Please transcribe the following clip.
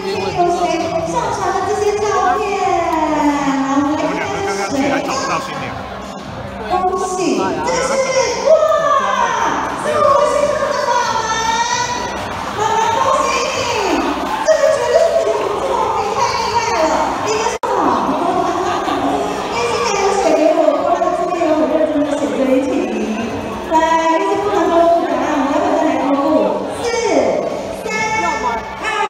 今天有谁上场